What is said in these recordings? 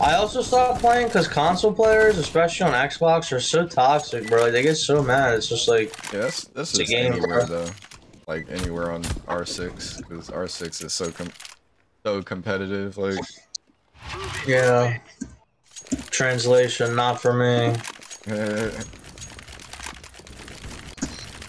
I also stopped playing because console players, especially on Xbox, are so toxic, bro. Like, they get so mad. It's just like, Yeah, that's that's just game, anywhere bro. though. Like anywhere on R6, because R6 is so com so competitive. Like, yeah. Translation, not for me.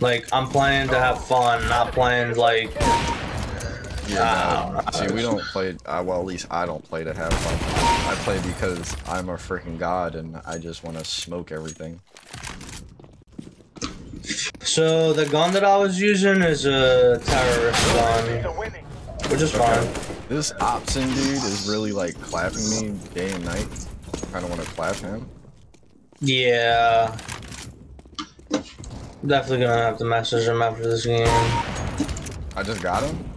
Like, I'm playing to have fun, not playing like. Yeah. Ah, no. See, we don't play. Uh, well, at least I don't play to have fun. I play because I'm a freaking god and I just want to smoke everything. So the gun that I was using is a terrorist gun, which is fine. This Opson dude is really like clapping me day and night. I kind of want to clap him. Yeah. Definitely gonna have to message him after this game. I just got him.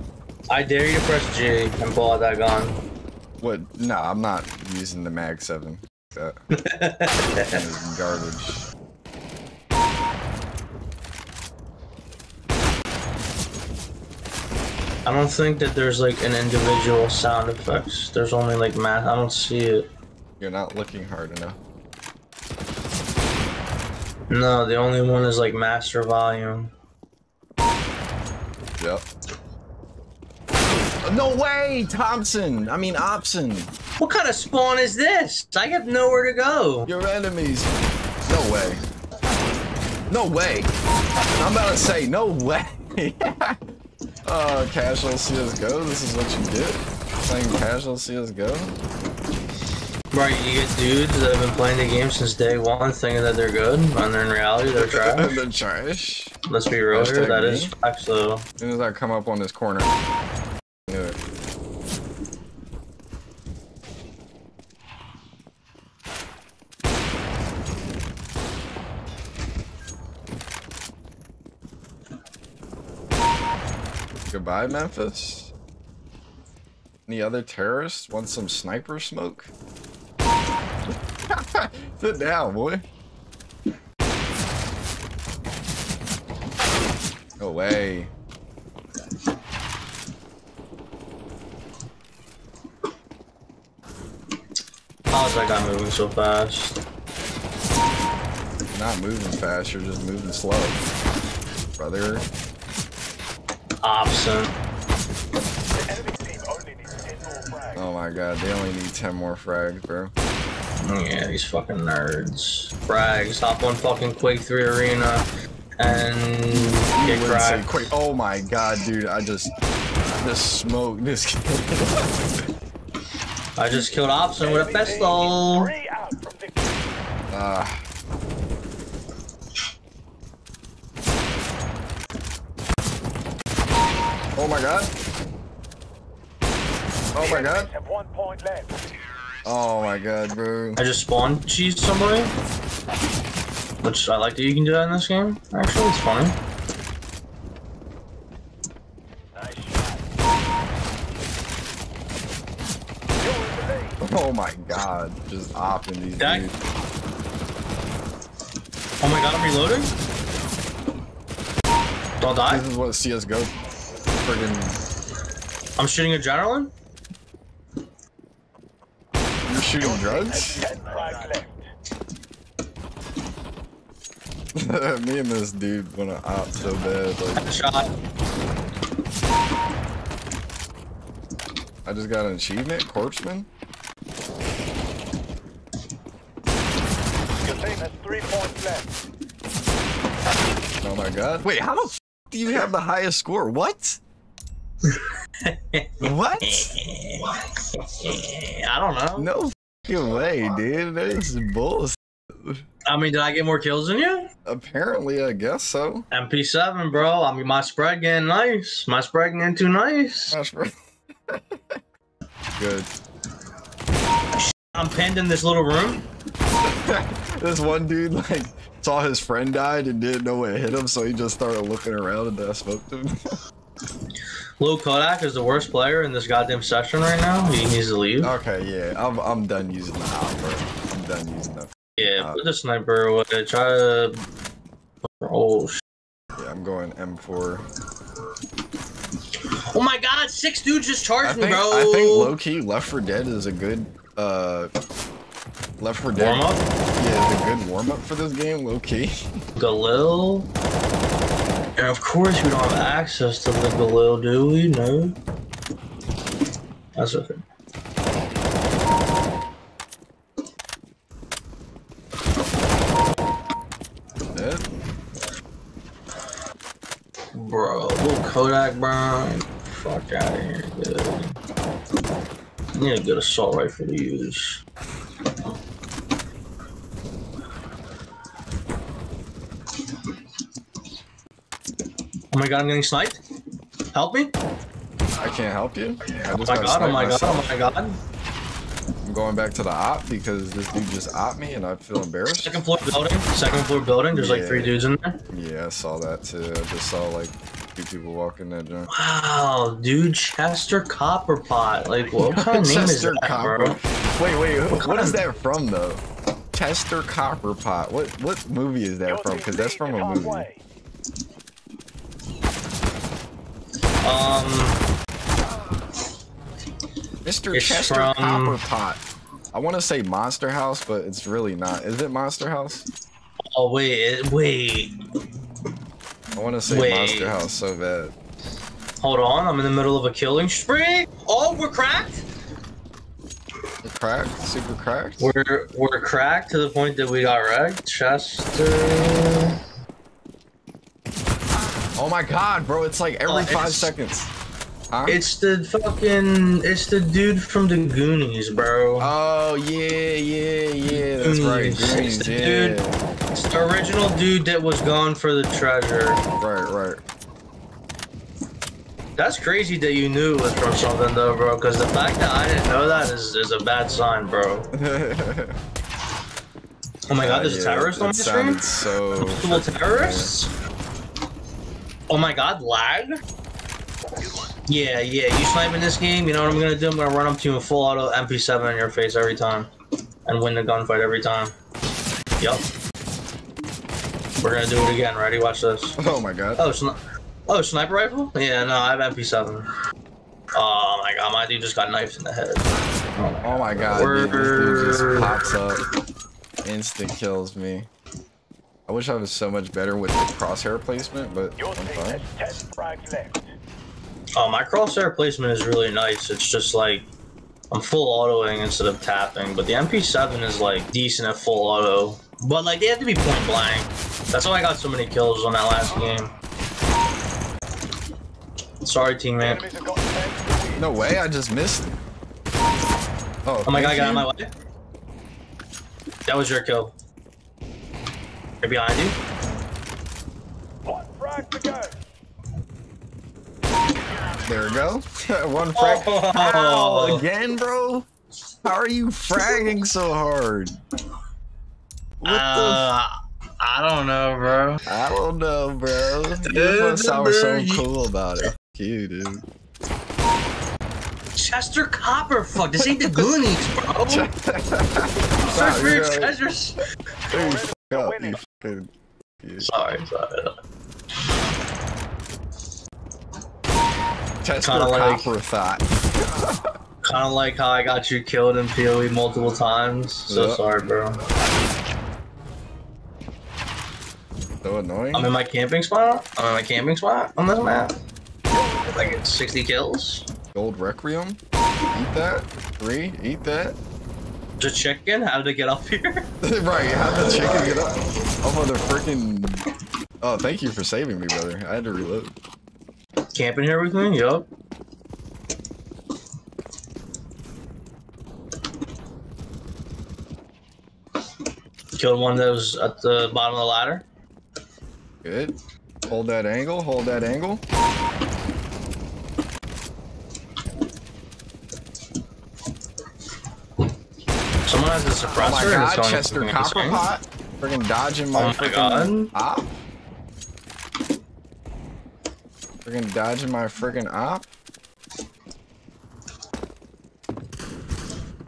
I dare you to press G and pull out that gun. What? No, I'm not using the Mag 7. That is garbage. I don't think that there's like an individual sound effects. There's only like math. I don't see it. You're not looking hard enough. No, the only one is like master volume. Yep. No way, Thompson. I mean, Opson. What kind of spawn is this? I have nowhere to go. Your enemies. No way. No way. I'm about to say no way. uh, casual CS:GO. This is what you get. Playing casual CS:GO. Right, you get dudes that have been playing the game since day one thinking that they're good, and in reality they're trash. They're trash. Let's be real here, that me. is facts though. As soon as I come up on this corner. Knew it. Goodbye, Memphis. Any other terrorists want some sniper smoke? Sit down, boy. No way. How's that guy moving so fast? You're not moving fast, you're just moving slow. Brother. Option. The enemy team only needs 10 more frags. Oh my god, they only need 10 more frags, bro. Yeah, these fucking nerds. Frags, hop on fucking Quake 3 Arena and get cracked. quick. Oh my god, dude, I just just smoked this kid. I just killed Option with a pistol. is Three out from victory. Ah. Oh my god. Oh my god. Have one point left. Oh my god, bro. I just spawned cheese somebody. Which I like that you can do that in this game. Actually, it's funny. Nice shot. You're in the lead. Oh my god. Just opping these Dak- dudes. Oh my god, I'm reloading. Don't die. This is what CSGO friggin' I'm shooting adrenaline. You're shooting drugs? 10 frags left. Me and this dude wanna op so bad. Like, Shot. I just got an achievement, Corpseman. Your team has three points left. Oh my god. Wait, how the f do you have the highest score? What? What? I don't know. No way, dude. That is bullshit. I mean, did I get more kills than you? Apparently, I guess so. MP7, bro. I mean, my spread getting nice. My spread getting too nice. Good. I'm pinned in this little room. This one dude, like, saw his friend died and didn't know what hit him, so he just started looking around and I smoked him. Lil Kodak is the worst player in this goddamn session right now. He needs to leave. okay, yeah, I'm, I'm done using the op, bro. I'm done using the. Yeah, put the sniper away. Try to. Oh, sh- Yeah, I'm going M4. oh my god, six dudes just charged me, bro. I think low key Left 4 Dead is a good uh, Left 4 Dead. Warm up? Yeah, the good warm up for this game, low key. Galil. And of course we don't have access to the Galil, do we? No. That's okay. Dead. Bro, little Kodak Brown. Fuck out of here, dude. I need a good assault rifle to use. Oh my god, I'm getting sniped. Help me. I can't help you. I Oh just my got god, oh sniped my god, oh myself. oh my god. I'm going back to the op because this dude just op me and I feel embarrassed. Second floor building, second floor building, there's like three dudes in there. Yeah, I saw that too. I just saw like two people walking that joint. Wow, dude, Chester Copperpot. Like, what kind of name is Chester that, Copper. bro? Wait, wait, What what is that from though? Chester Copperpot. What what movie is that from? Because that's from a is movie. Um, Mr. Chester from- Copperpot. I want to say Monster House, but it's really not. Is it Monster House? oh wait, wait, I want to say Wait. Monster House so bad. hold on, I'm in the middle of a killing spree. Oh, we're cracked. Cracked? Super cracked? We're we're cracked to the point that we got wrecked. Chester. Oh my god, bro! It's like every Oh, five seconds. Huh? It's the fucking. It's the dude from the Goonies, bro. Oh yeah, yeah, yeah. That's right. Goonies. Goonies, It's the yeah. dude. It's the original dude that was gone for the treasure. Right, right. That's crazy that you knew it was from something though, bro. Because the fact that I didn't know that is, is a bad sign, bro. Oh my god, there's a terrorist on my screen? sounded so. Multiple terrorists? Oh my god, lag? Yeah, yeah, you sniping this game, you know what I'm gonna do? I'm gonna run up to you in full auto MP7 in your face every time. And win the gunfight every time. Yup. We're gonna do it again, ready? Watch this. Oh my god. Oh, sni- oh, sniper rifle? Yeah, no, I have MP7. Oh my god, my dude just got knifed in the head. Oh my god, dude, this dude just pops up. Instant kills me. I wish I was so much better with the crosshair placement, but Your I'm fine. has 10 frags left. Oh, my crosshair placement is really nice. It's just like I'm full autoing instead of tapping, but the MP7 is like decent at full auto. But like they have to be point blank. That's why I got so many kills on that last game. Sorry, teammate. Enemies have got 10 to win. No way, I just missed. Oh, Oh my god, thank get out of my way. That was your kill. Right behind you. One frag to go. There we go. One frag. Oh. Ow, again, bro? How are you fragging so hard? What Uh, I don't know, bro. I don't know, bro. You Dude, must sound so cool about it. You, dude. Chester Copperfuck. This ain't the Goonies, bro. Search Stop, for your treasures. Hey, you fuck up, you fucking- you- Sorry, sorry. Chester Kinda like- Copper thought. Kind of like how I got you killed in PoE multiple times. So Yeah. sorry, bro. So annoying. I'm in my camping spot. I'm in my camping spot on this map. Like 60 kills. Gold Requiem. Eat that. Three. Eat that. The chicken. How did it get up here? right. How did the chicken get up? Oh, mother freaking. Oh, thank you for saving me, brother. I had to reload. Camping here with me? Yup. Killed one that was at the bottom of the ladder. Good. Hold that angle. Hold that angle. Someone has a suppressor. Oh suppressor my god, Chester. Copperpot. Freaking dodging my Oh my freaking God. op. Freaking dodging my freaking op.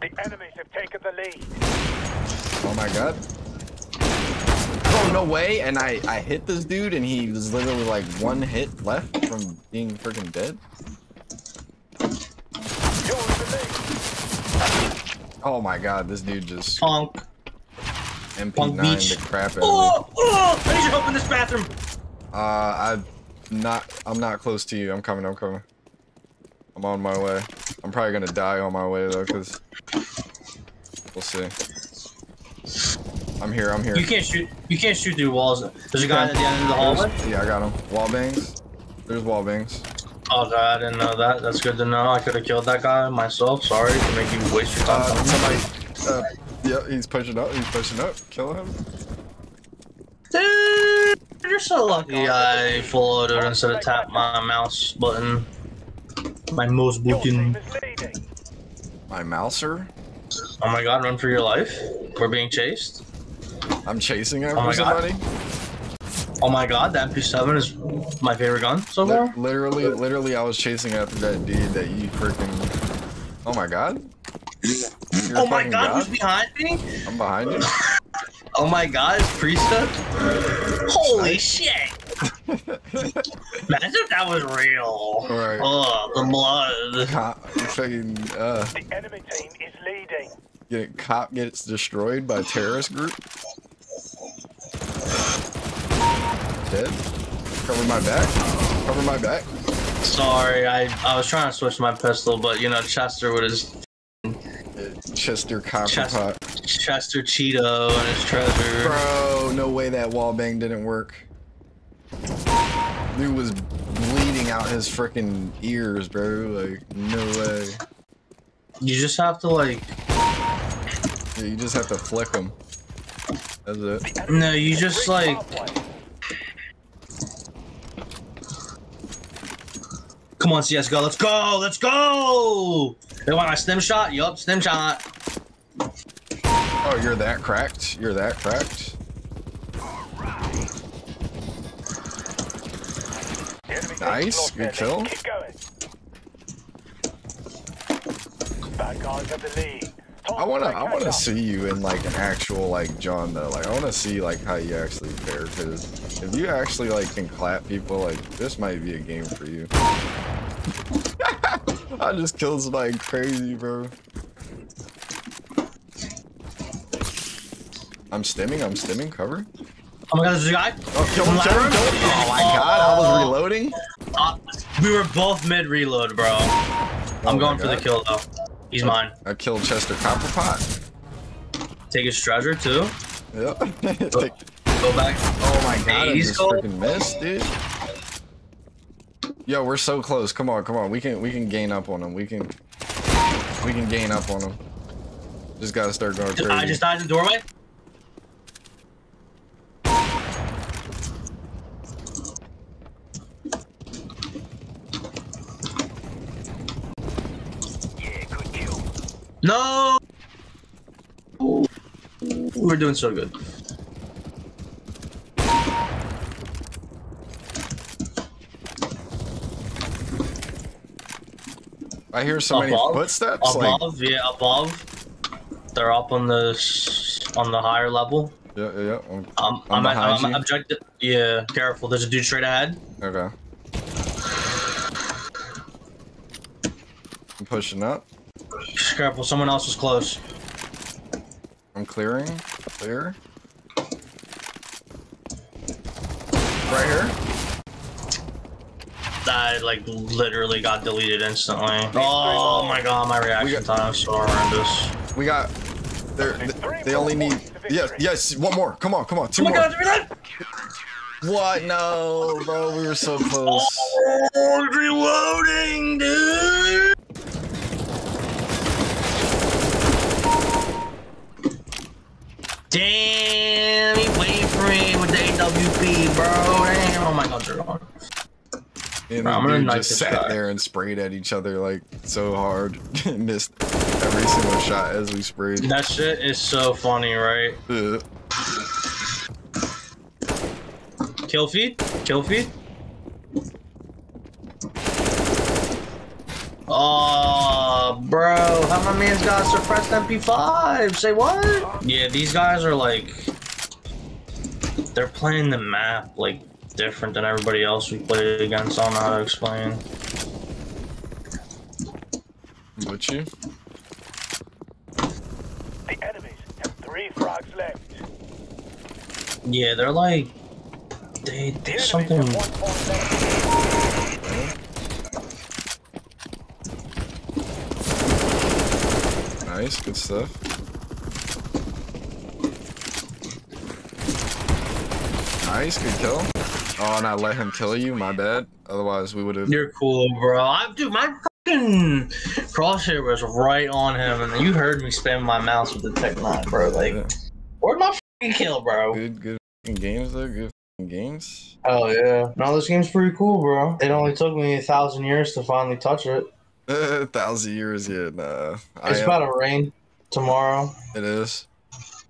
The enemies have taken the lead. Oh my god. Oh no way! And I I hit this dude and he was literally like one hit left from being freaking dead. You're in the lead. Oh my god, this dude just Punk. MP9 beach. the crap out of me. Oh, oh, I need your help in this bathroom. Uh, I'm not. I'm not close to you. I'm coming. I'm coming. I'm on my way. I'm probably gonna die on my way though, cause we'll see. I'm here. I'm here. You can't shoot. You can't shoot through walls. There's a guy at the end of the hallway. Yeah, I got him. Wall bangs. There's wall bangs. Oh god, I didn't know that. That's good to know. I could have killed that guy myself. Sorry to make you waste your time. Uh, somebody. Uh, yeah, he's pushing up. He's pushing up. Kill him. Dude, you're so lucky. I full loaded instead of tap my mouse button. My mouse button. My mouser. Oh my god, run for your life. We're being chased. I'm chasing after Oh my God. somebody. Oh my god, the MP7 is my favorite gun so far. literally, literally, I was chasing after that dude that you freaking. Oh my god. You're Oh my fucking god, who's behind me? I'm behind you. Oh my god, it's Priesta? Holy shit! Imagine if that was real. Right. Oh, the blood. Cop, fucking, uh, The enemy team is leading. get, cop gets destroyed by terrorist group. Dead. Cover my back. Cover my back. Sorry, I I was trying to switch my pistol, but you know Chester with his Chester copper Chest- pot. Chester Cheeto and his treasure. Bro, no way that wall bang didn't work. Dude was bleeding out his freaking ears, bro. Like, no way. You just have to like, Yeah, you just have to flick them. That's it. No, you just like, come on CS:GO, let's go, let's go. They want my stem shot? Yup, stem shot. Oh, you're that cracked? You're that cracked? The Nice, good their kill. Keep going. Bad guys have the lead. I wanna, I wanna see you in like an actual like John though. Like I wanna see like how you actually fare. Cause if you actually like can clap people, like this might be a game for you. I just killed somebody crazy, bro. I'm stimming. I'm stimming. Cover. Oh my god, there's a guy. Oh, kill him, kill him, kill him. Oh my god, I was reloading. Uh, we were both mid reload, bro. Oh I'm going for the kill though. He's mine. I killed Chester Copperpot. Take his treasure too. Yep. Take- Go back. oh my god, I He's just cold. freaking missed, dude. Yo, we're so close. Come on, come on. We can we can gain up on them. We can we can gain up on them. Just gotta start going uh, crazy. I just died in the doorway. No. We're doing so good. I hear so many Above? footsteps. Like, Above, yeah, above. They're up on the on the higher level. yeah, yeah. yeah. I'm- Um, I'm I'm, at, I'm objective. Yeah, careful. There's a dude straight ahead. Okay. I'm pushing up. Just careful. Someone else is close. I'm clearing. Clear. Right here. I like literally got deleted instantly. Oh my god, my reaction got- time is so horrendous. We got. They're, they they only need. Yes, yes. One more. Come on, come on. Two Oh my more. god, reload! What? No, bro. We were so close. Oh, reloading, dude. Damn, he waiting for me with the AWP, bro. Damn, oh my god, they're on. And I'm gonna just this sat guy. there and sprayed at each other like so hard. Missed every single shot as we sprayed. That shit is so funny, right? Ugh. Kill feed? Kill feed? Oh, bro, how my man's got a suppressed MP5? Say what? Yeah, these guys are like, they're playing the map like different than everybody else we played against. I don't know how to explain. Would you? Three frags left. Yeah, they're like they The something. have one point left. Nice, good stuff. Nice, good kill. Oh, and I let him kill you. My bad. Otherwise, we would have. You're cool, bro. I dude, my fucking crosshair was right on him, and you heard me spam my mouse with the Tec-9, bro. Like, where'd my fucking kill, bro? Good, good games though. Good games. Oh yeah. No, this game's pretty cool, bro. It only took me a thousand years to finally touch it. A thousand years, yeah. Nah, It's about to rain tomorrow. It is.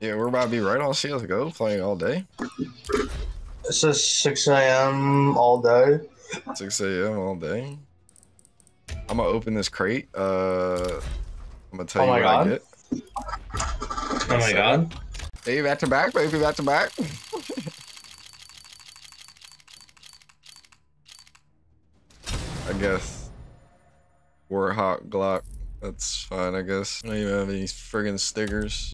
Yeah, we're about to be right on CS:GO, playing all day. It says 6 a.m. all day. 6 a.m. all day. I'm gonna open this crate. Uh, I'm gonna tell Oh you my what God. I get. Oh my god. Hey, back to back, baby, back to back. I guess. Warhawk Glock. That's fine, I guess. I don't even have any friggin' stickers.